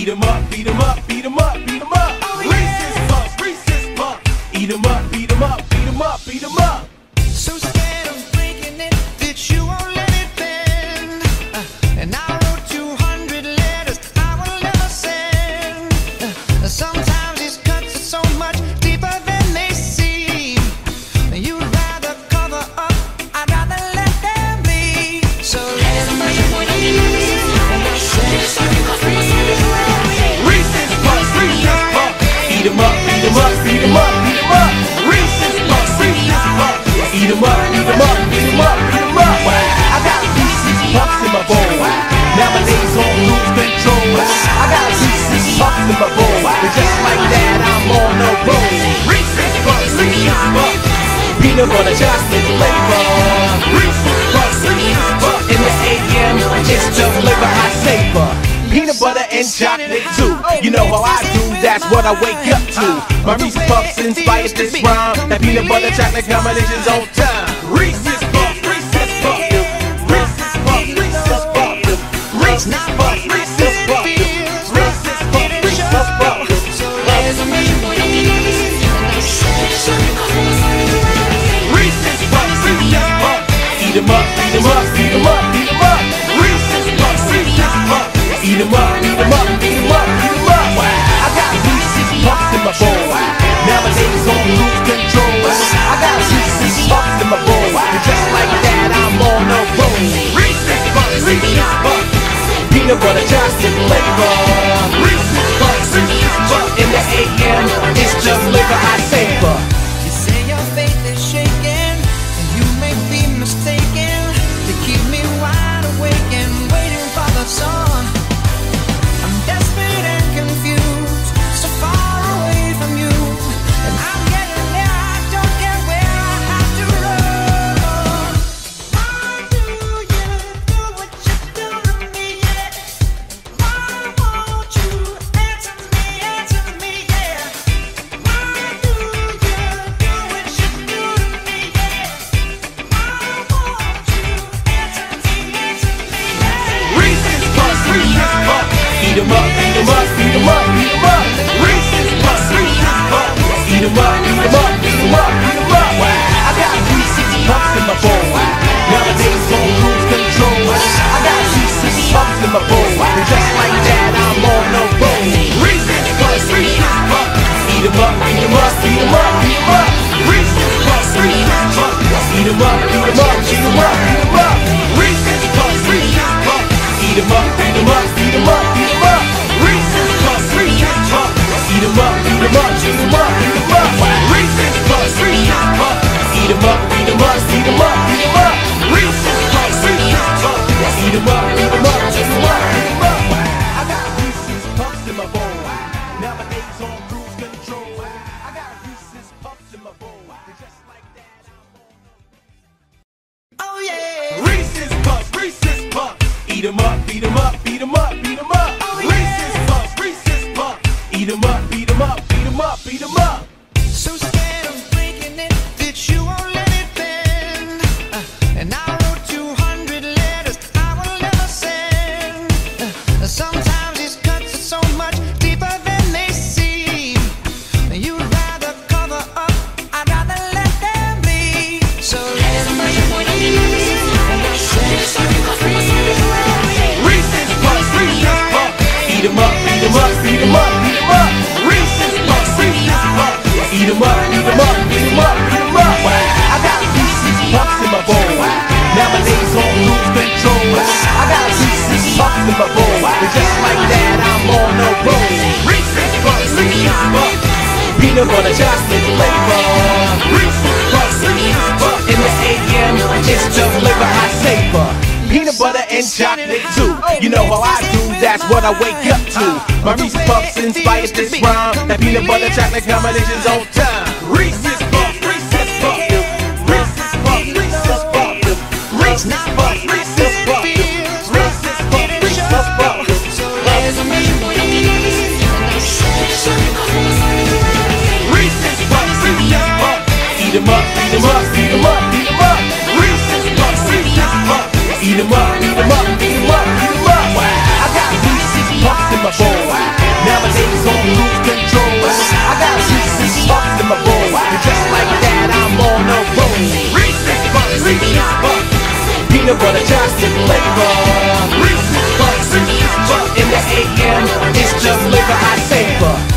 Eat 'em up, beat 'em up, beat 'em up, beat 'em up. Oh, yeah. Reese's Puffs, Reese's Puffs. Eat 'em up, beat 'em up, beat 'em up, beat 'em up. in my room And just like that, I'm on the road. Reese's Puffs and Cup Peanut butter chocolate flavor. Reese's Puffs and Cup In the AM, it's the flavor I savor Peanut butter and chocolate too. You know how I do, that's what I wake up to. My Reese's Puffs inspired this rhyme. That peanut butter chocolate combination's on time. always on lose control. I got Reese's Puffs in my bowl. And just like that, I'm on a roll. Reese's Puffs, Reese's Puffs, Peanut butter chocolate flavor. Reese's Puffs, Reese's Puffs. In the AM, it's just liquor I chocolate too. You know how I do, that's what I wake up to. My Reese Puffs inspired this rhyme. That peanut butter chocolate combination's on peanut butter chopstick liquor. Reese's Puffs in the AM, it's just liquor I savor.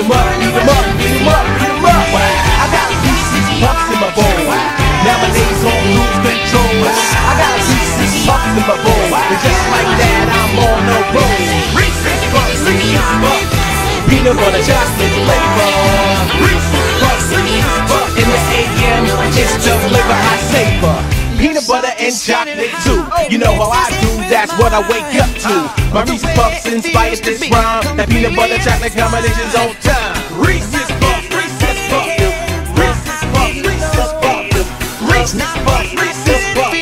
beat em up, beat em up, beat em up, beat em up. I got pieces, puffs in my bowl. Nowadays on lose control. I got pieces, puffs in my bowl. And just like that, I'm on the road. Reese's puffs, Reese's puffs. Peanut butter chocolate flavor. Reese's puffs, Reese's puffs. In the AM, it's just flavor I savor. Butter and chocolate too. You know how I do, that's what I wake up to. My Reese's Puffs inspired this rhyme. That peanut butter chocolate combination's on time. Reese's Puffs, Reese's Puffs. Reese's Puffs, Reese's Puffs. Reese's Puffs, Reese's Puffs.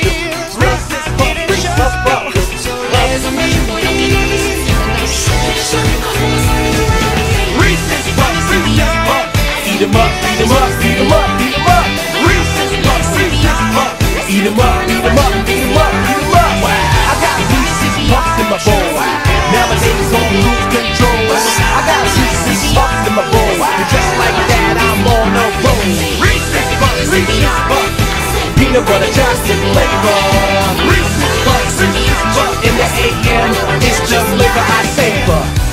Reese's Puffs, Reese's Puffs. Chocolate flavor. Reese's Reese's Puffs. In the AM, it's the flavor I savor.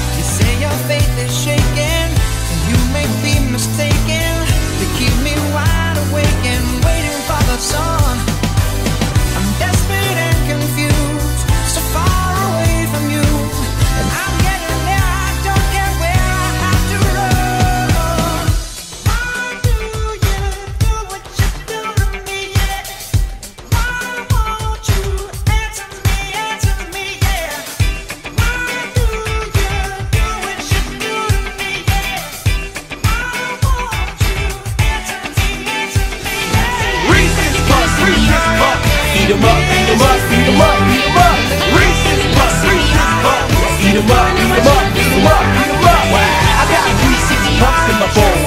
Eat 'em up, eat 'em up, eat 'em up, eat 'em up. Reese's Puffs, Reese's Puffs. Eat 'em up, eat 'em up, eat 'em up, eat 'em up. I got Reese's Puffs in my bowl.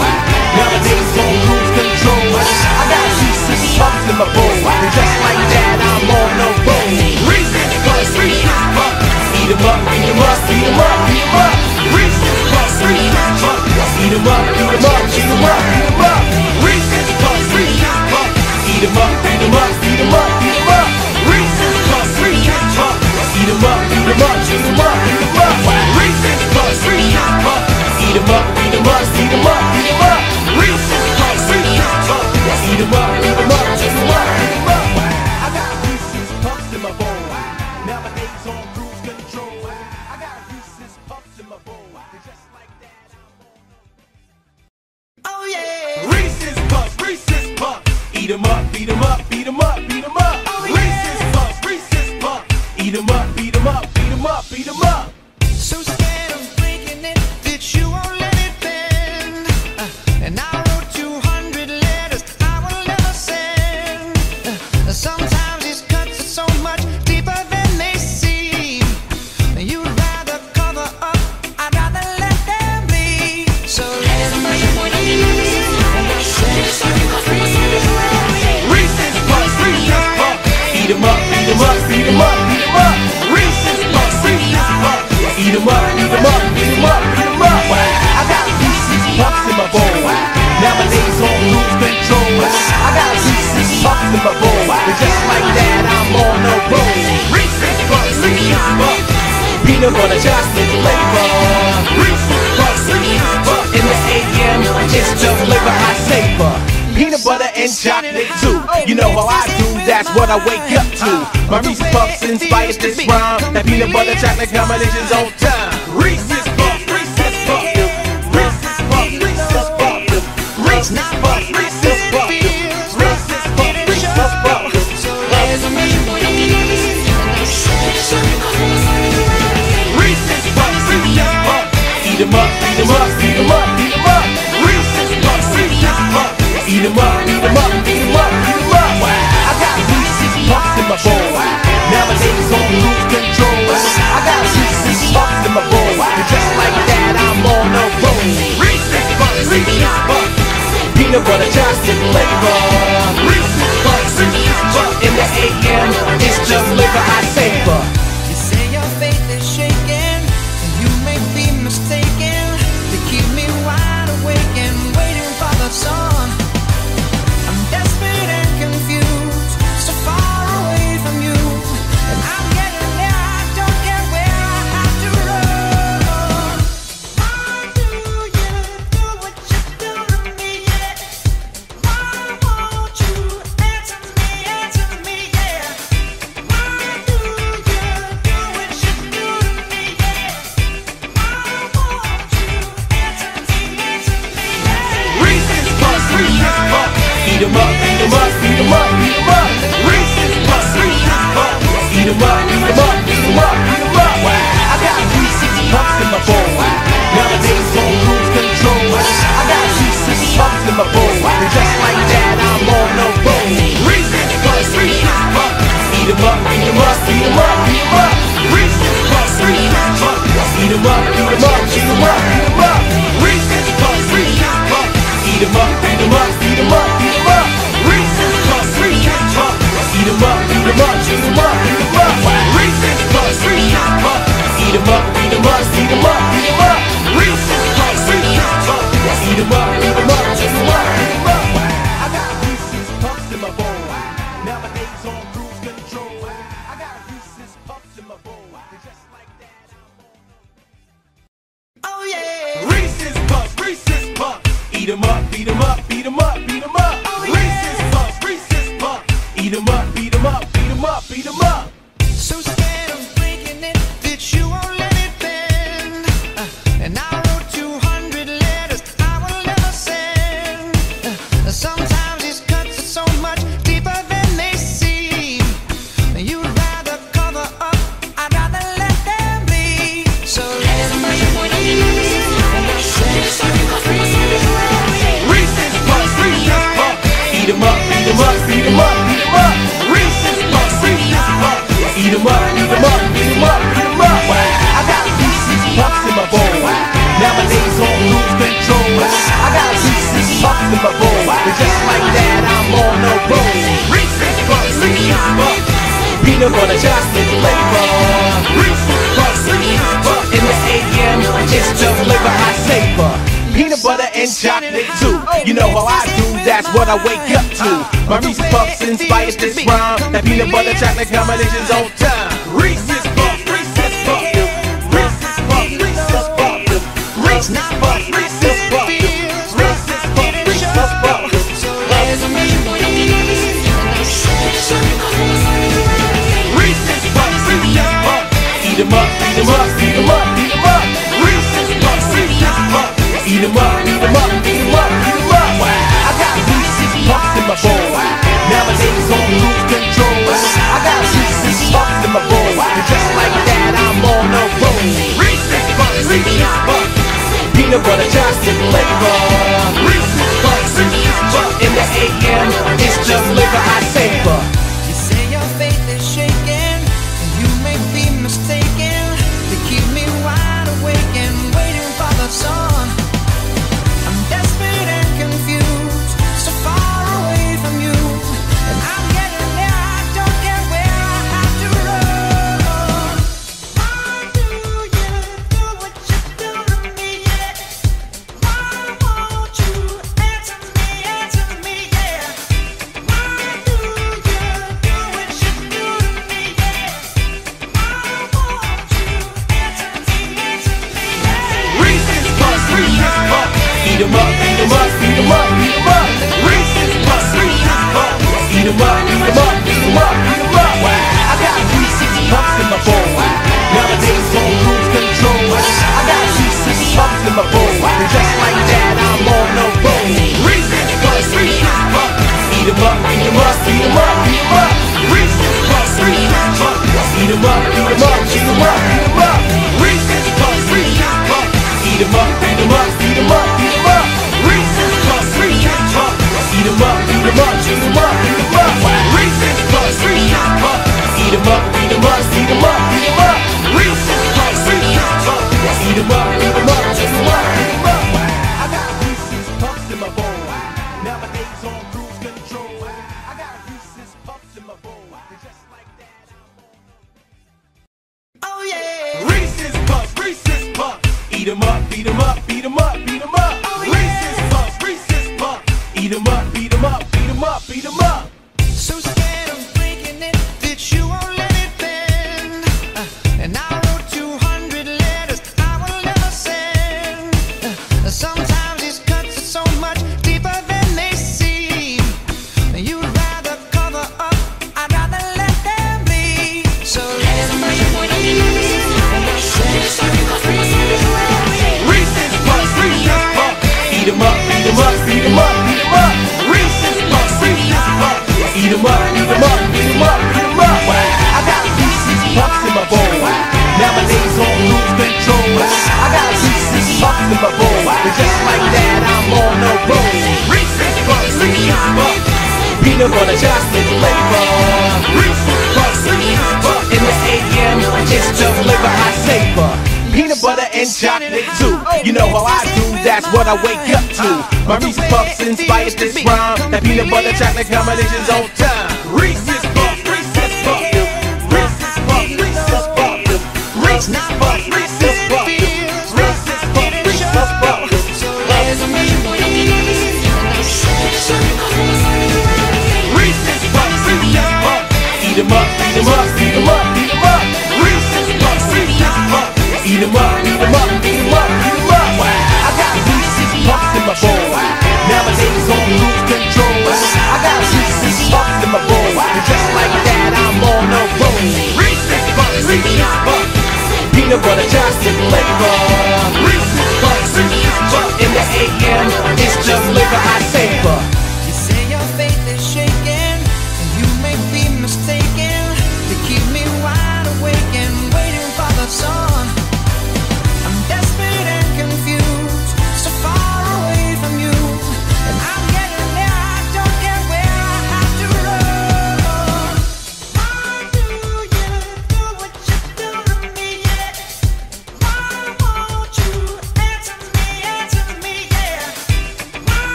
Nowadays on cruise control. I got Reese's Puffs in my bowl. And just like that, I'm on a roll. Reese's Puffs, Reese's Puffs. Eat 'em up, eat 'em up, eat 'em up, eat 'em up. Reese's Puffs, Reese's Puffs. Eat 'em up, eat 'em up, eat 'em up, eat 'em up. Reese's Puffs, Reese's Puffs. Eat 'em up, eat 'em up, eat 'em up, eat 'em up. Eat 'em up, eat 'em up, eat 'em up, eat 'em up. Reese's Puffs, Reese's Puffs. Eat 'em up, eat 'em up, eat 'em up, eat 'em up. Reese's Puffs, Reese's Puffs. Eat 'em up, eat 'em up, eat 'em up, eat 'em up. And chocolate too. You know how I do, that's what I wake up to. My Reese's Puffs inspired this rhyme. That peanut butter chocolate combination's on time. Reese's Puffs, Reese's Puffs. Reese's Puffs, Reese's Puffs. Reese's Puffs, Peanut butter chocolate flavor. Reese's Puffs, Reese's In the AM, it's the flavor I savor. em up, eat em up, eat em up, eat em up. Reese's Puffs, Reese's Puffs. Eat em up, eat em up, eat em up, eat em up. Reese's Puffs, Reese's Puffs. Eat em up, eat em up, eat em up, eat em up. Reese's Puffs, Reese's Puffs. Eat em up, eat em up, eat em up, eat em up. Reese's Puffs, Reese's Puffs. Eat em up. It's not but this fuck. peanut butter chocolate flavor. Reese's Puffs and In the AM, it's just liquor I savor.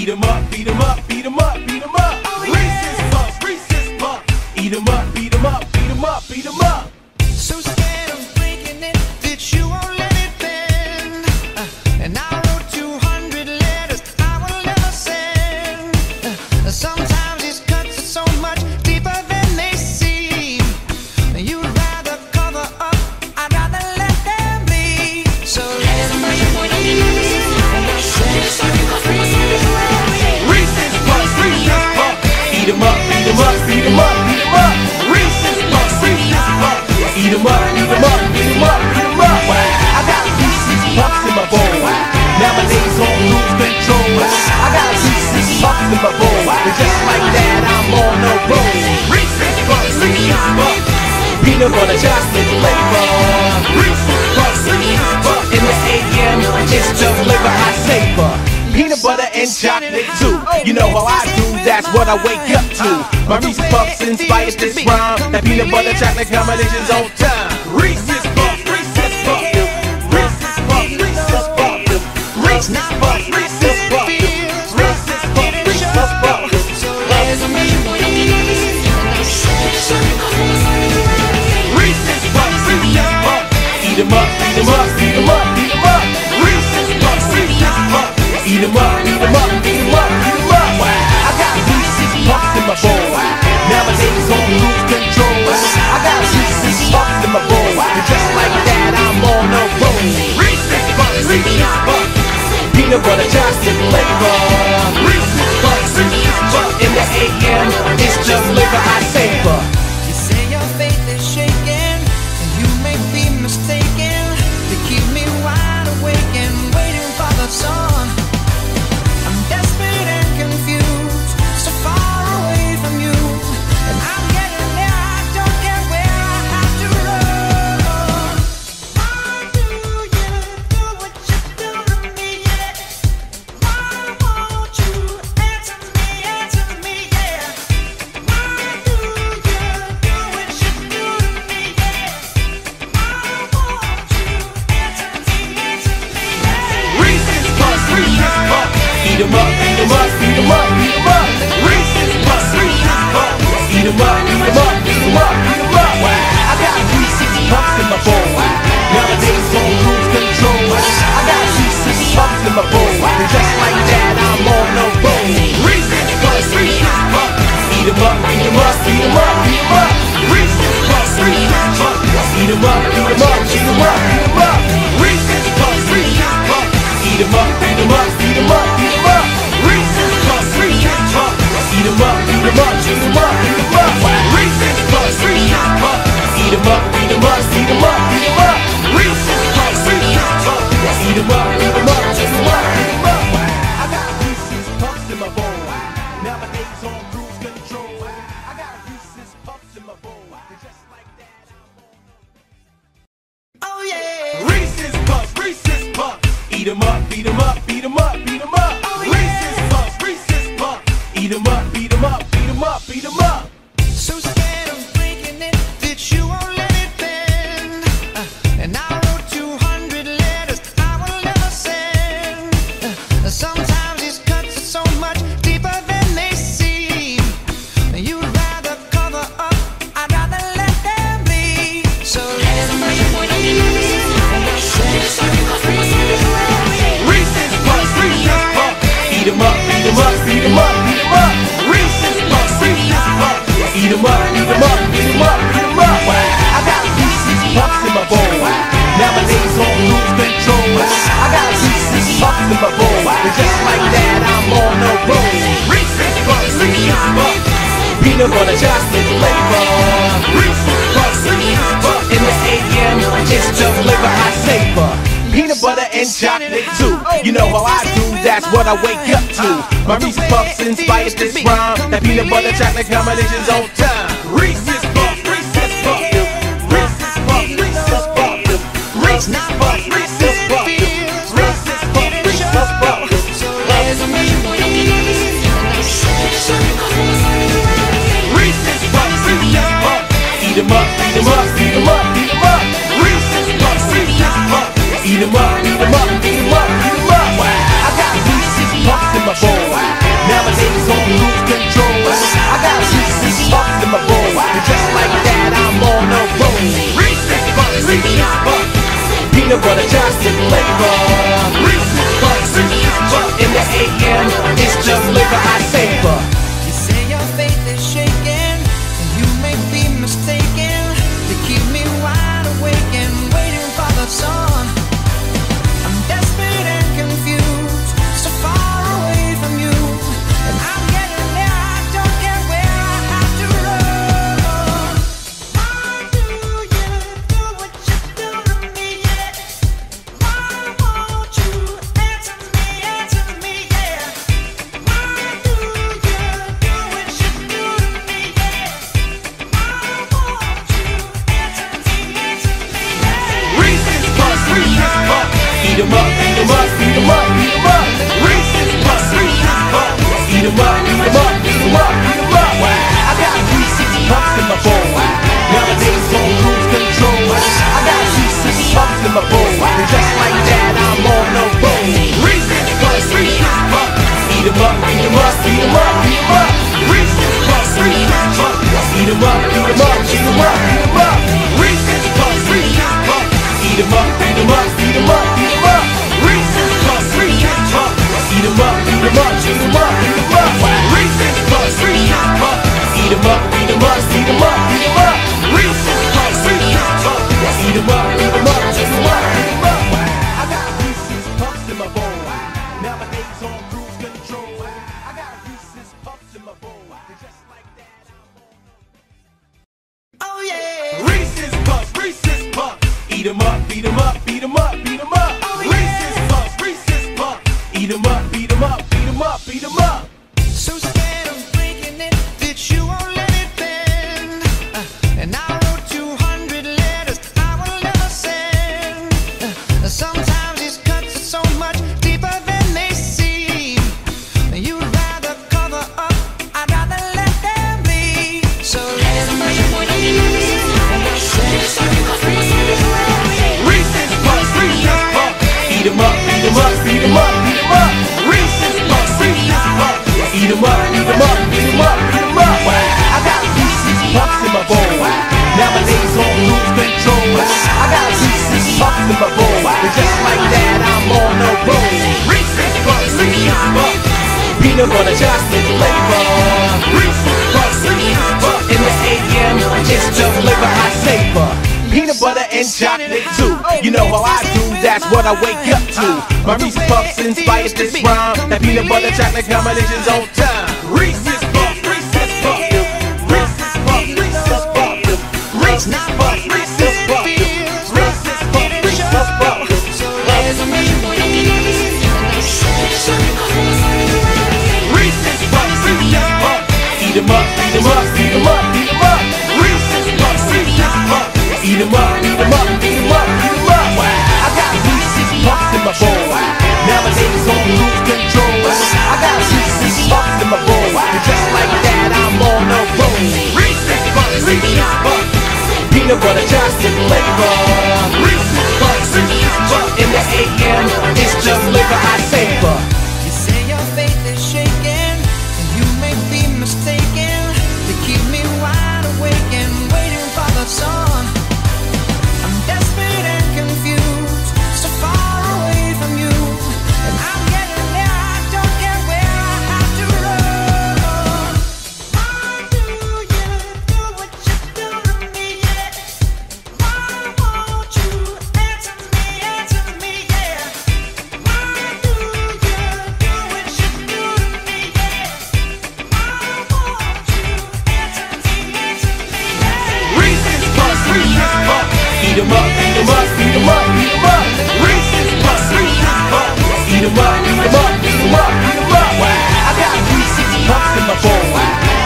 Beat 'em up, beat 'em up, beat 'em up, beat 'em up. favor chocolate too. You know how I do, that's what I wake up to. My Reese Puffs inspired this rhyme. That peanut butter chocolate combination's on time. Reese's Puffs, Reese's Puffs, Reese's Puffs, Reese's Puffs, Reese's Puffs, Reese's Puffs, Reese's Puffs, Reese's Puffs. Reese's Puffs, Reese's Puffs. Eat 'em up, eat 'em up, eat 'em up, eat 'em up. Reese's Puffs, Reese's Puffs. Eat 'em up. peanut butter chopstick flavor. Reese's Puffs, in the AM, it's just liquor I savor. for just justice labor. But sleeper in the AM, just deliver I savor. Peanut butter and chocolate too. You know how I do, that's what I wake up to. My Reese Puffs inspired this rhyme. That peanut butter chocolate combination's on time. Reese bodies on cruise control. I got Reese's Puffs in my bowl, and just like that, I'm on a roll. Reese's Puffs, Reese's Puffs, peanut butter chocolate flavor. Reese's Puffs, Reese's Puffs, in the AM, it's just liquor I savor. Beat em up, beat em up, beat em up, beat em up. Reese's Puffs, Reese's Puffs. this em up, beat em up, beat em up, beat em up. I got Reese's Puffs in my bowl.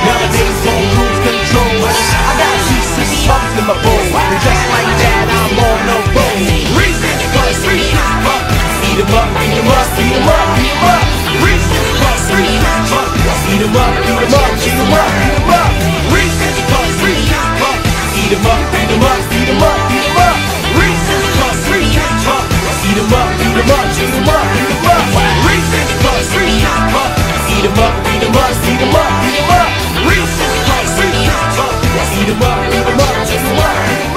Nowadays, phone cruise control. I got Reese's Puffs in my bowl. And just like that, I'm on the road. Reese's Puffs, Reese's Puffs. this em up, beat em up, beat em up, beat em up. Reese's Puffs, Reese's Puffs. this em up, beat em up, beat em up, beat em up. Reese's Puffs, Reese's Puffs. this em up, beat em up, beat em up, beat em up. up, shoot em up, beat em up. Reese's Puffs, Reese's Puffs. Eat em up, beat em up, eat em up, beat em up. Reese's Puffs, Reese's Puffs. Eat em up, beat em up, shoot em up, beat em up.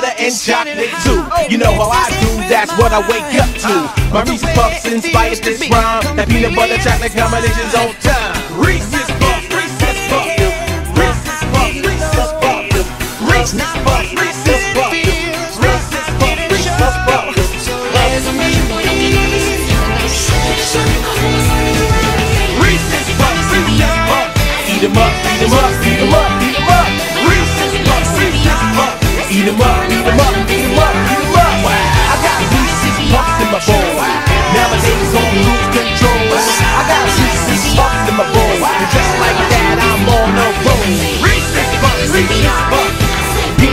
butter and chocolate too. You know how I do, that's what I wake up to. My Reese Puffs inspired this rhyme. That peanut butter chocolate combination's on time.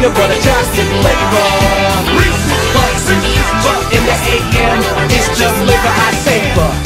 freedom, but I just sip liquor. Bucks in the AM, it's just liquor I savor.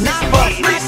Reese's Puffs, Reese's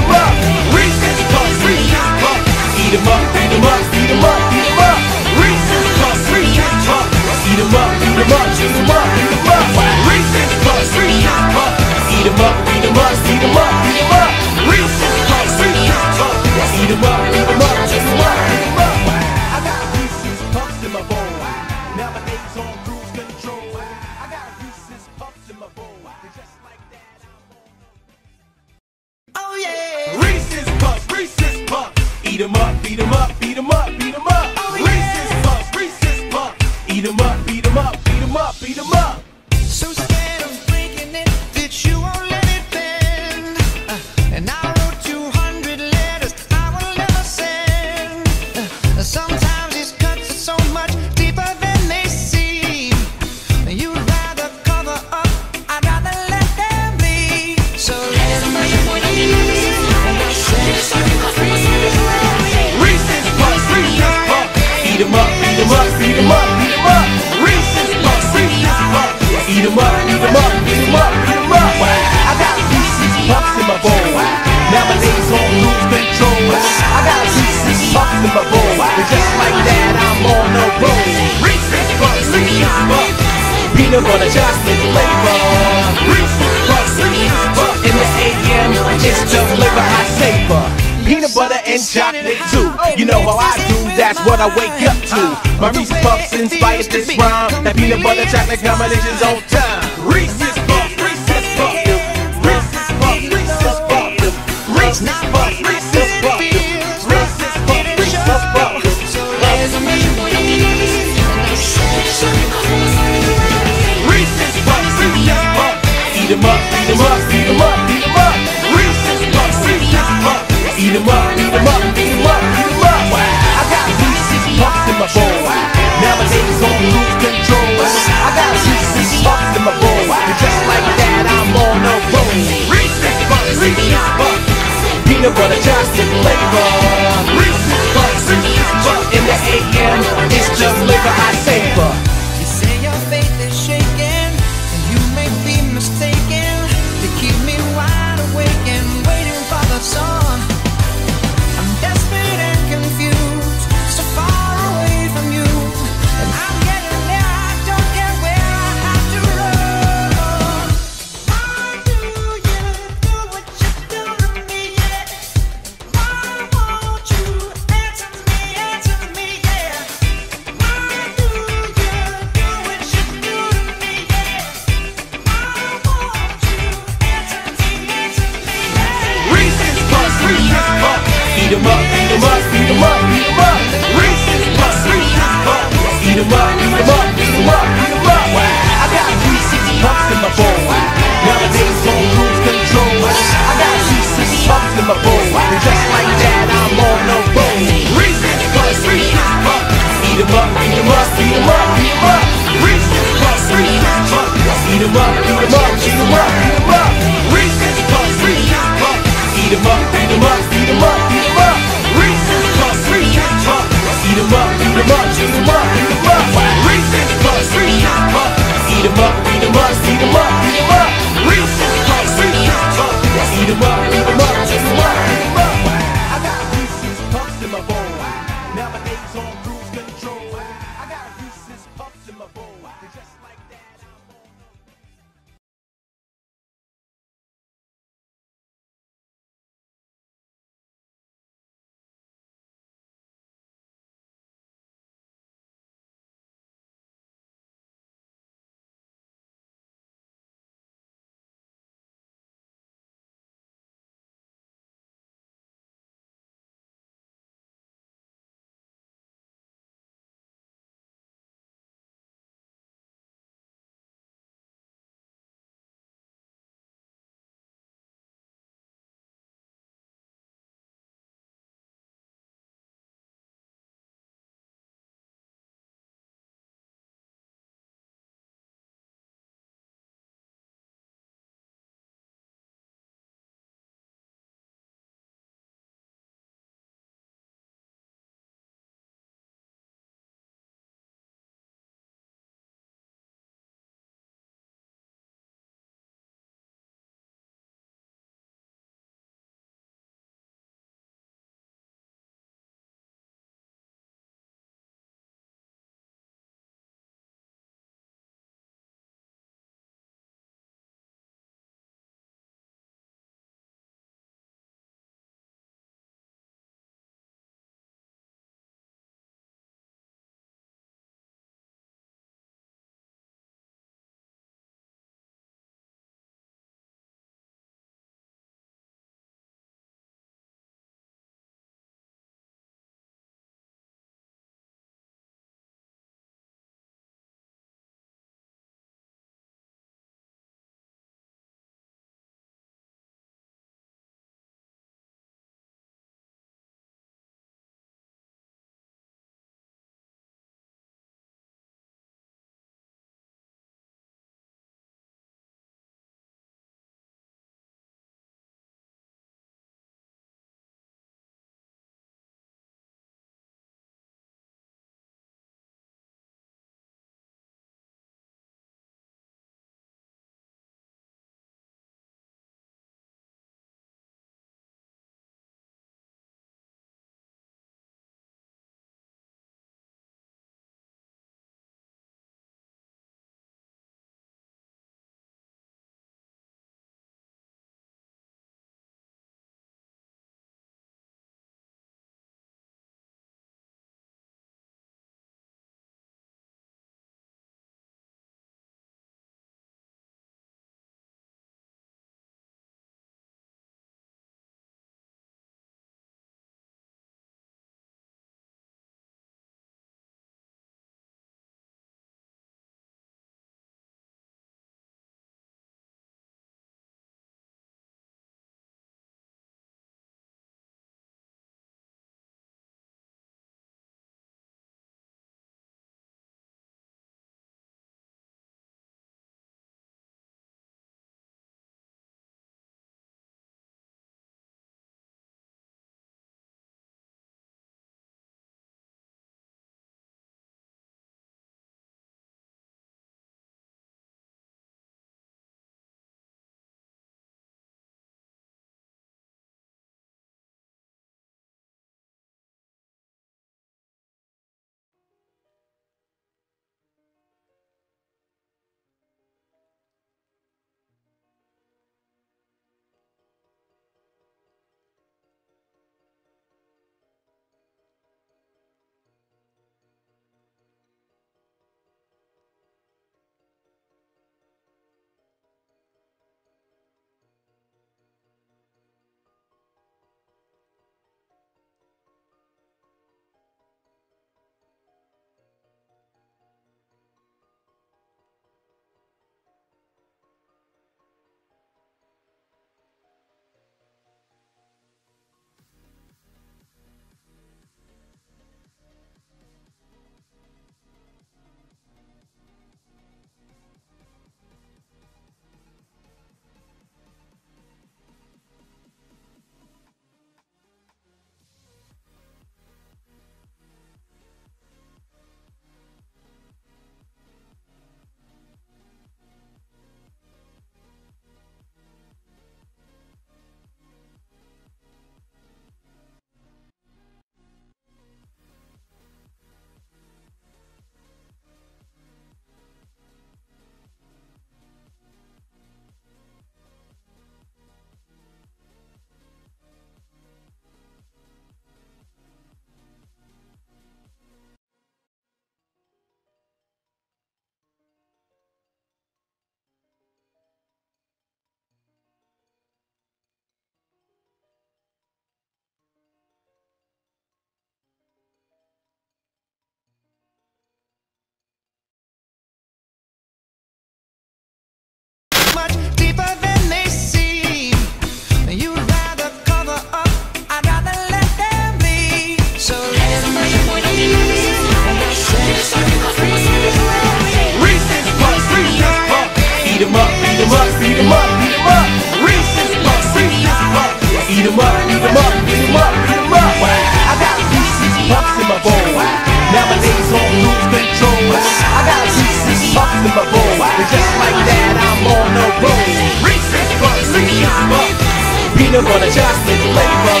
Peanut butter, chocolate flavor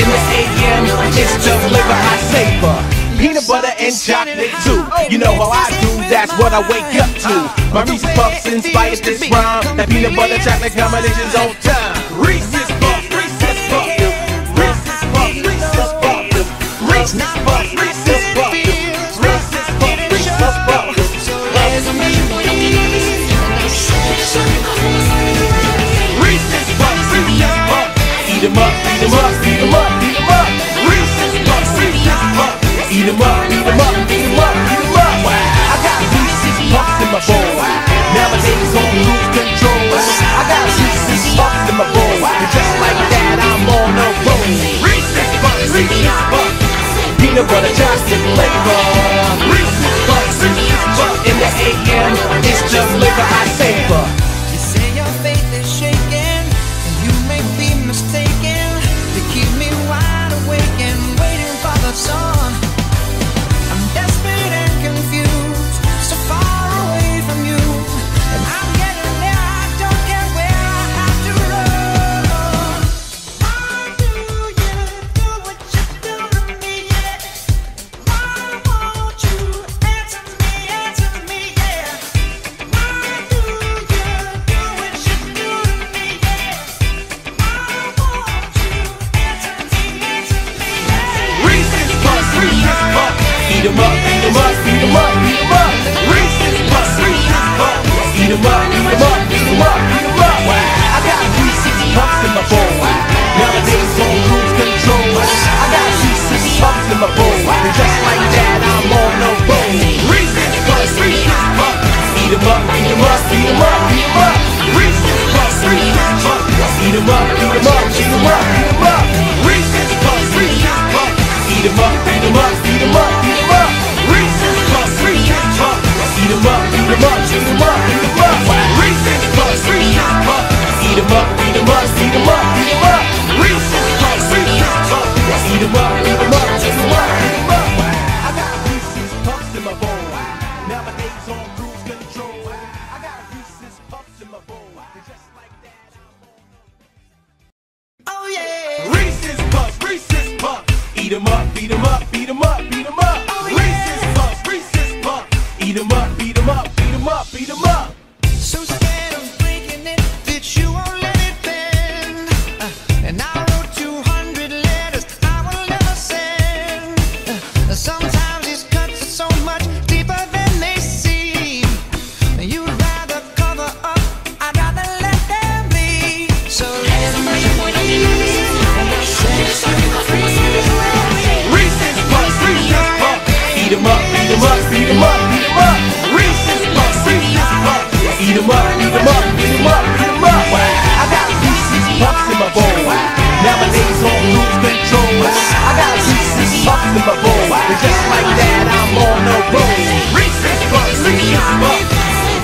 In the AM, it's just flavor I savor Peanut butter and chocolate too. You know how I do, that's what I wake up to. My Reese's Puffs inspired this rhyme. That peanut butter chocolate combination's on time. Reese's Puffs, Reese's Puffs Reese's Puffs, Reese's Puffs Reese's Puffs, Reese's Puffs peanut butter chocolate flavor. Reese's Puffs in the AM, it's just liquor I savor.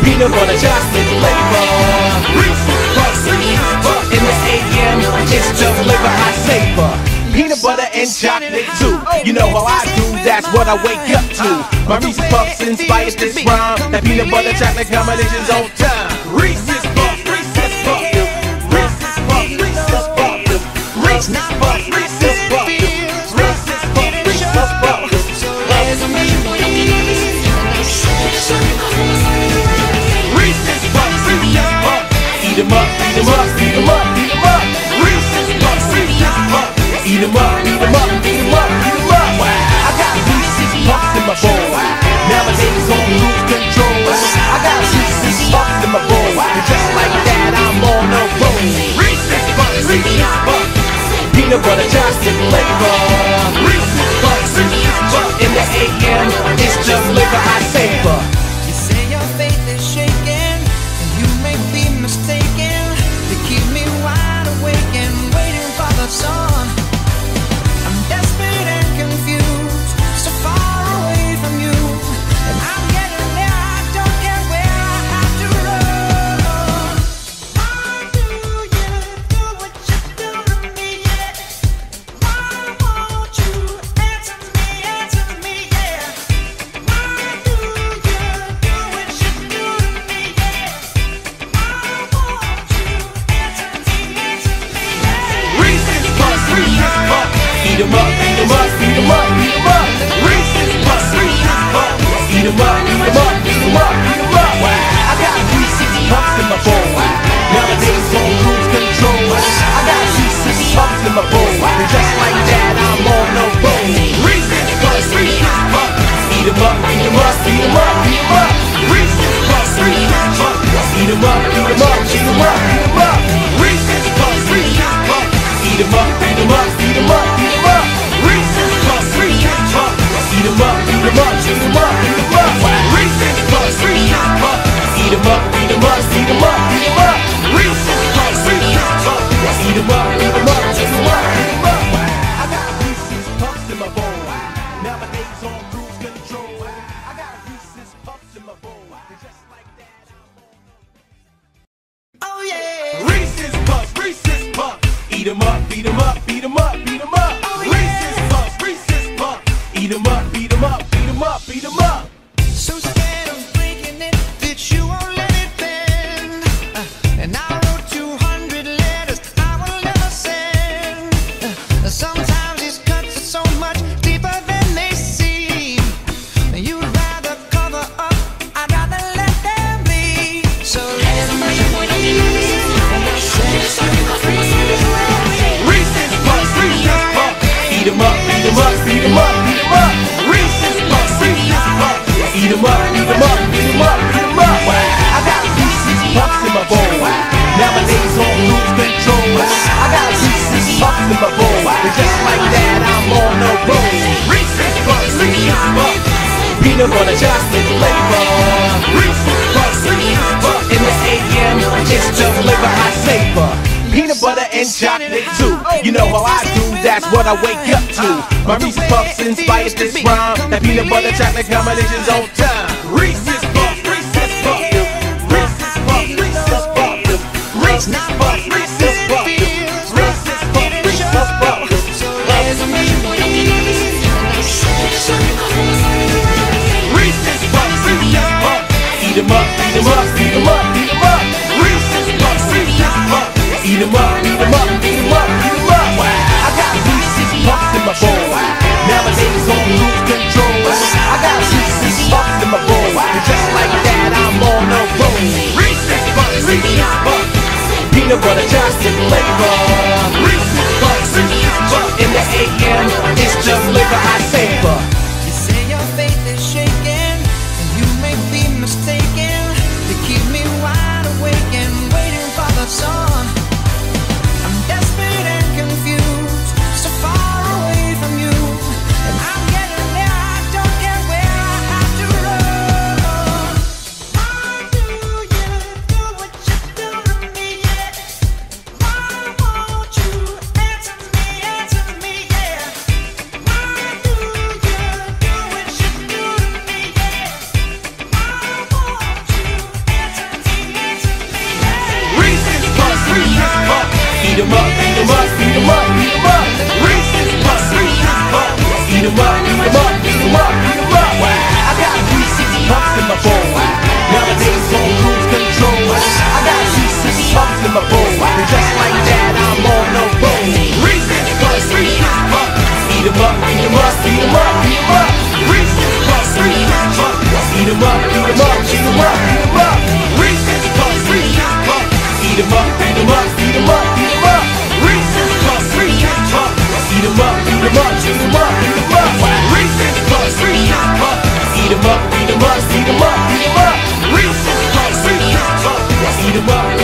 peanut butter chocolate flavor. In the AM, it's just flavor hot flavor. Peanut butter and chocolate too. You know how I do, that's what I wake up to. My Reese's Puffs inspired this rhyme. That peanut butter chocolate combination's on time. Reese's Puffs, Reese's Puffs, Reese's Puffs, Reese's Puffs, Reese's Puffs. beat em up, beat em up, beat em up. I got these six pucks in my bowl. Now my Nowadays on lose control. I got these six pucks in my bowl. And just like that, I'm on a roll. Reese's Puffs, Reese's Puffs. Peanut butter chocolate flavor. Reese's Puffs, Reese's Puffs. In the AM, it's just liquor I savor. peanut butter and chocolate too. You know how I do, that's what I wake up to. My Reese Puffs inspired this rhyme. That peanut butter chocolate combination's on time. Reese's Puffs, Reese's Puffs, Reese's Puffs, Reese's Puffs, Reese's Eat em up, eat em up, eat em up, eat em up. I got these six puffs in my bowl. Nowadays on loose control. I got these six puffs in my bowl. And just like that, I'm on a roll. Reese's Puffs, Reese's Puffs. Peanut butter chocolate flavor. Reese's Puffs, Reese's Puffs. In the AM, it's just liquor I savor. punch em up, beat em up. Reese's Puffs, Reese's Puffs. Eat em up, beat em up, beat em up, beat em up. Reese's Puffs, Reese's Puffs. Eat em up, beat em up, beat em up, beat em up. Reese's Puffs, Reese's Puffs. Eat em up, beat em up, beat em up, beat em up. Reese's Puffs, Reese's Puffs. Eat em up.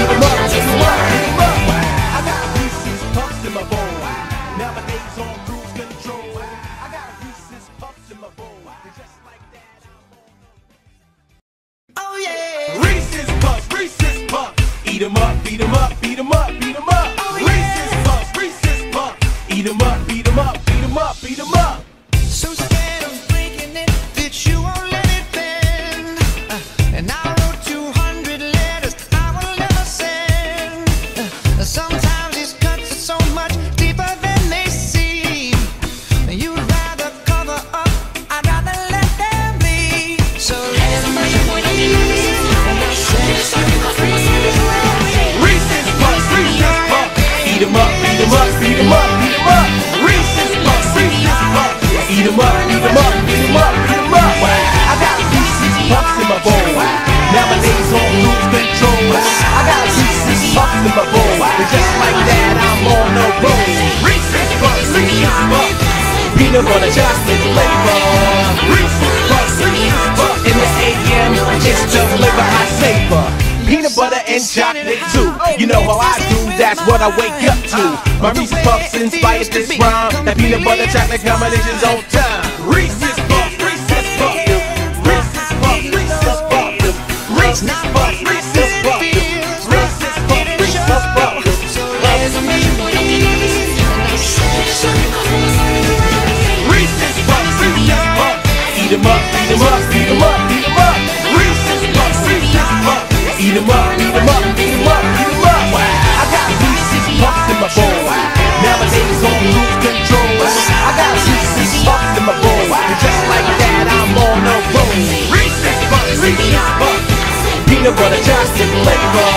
Peanut butter, chocolate flavor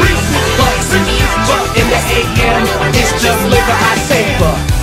Reese's Puffs, in the AM, it's just liquor I savor.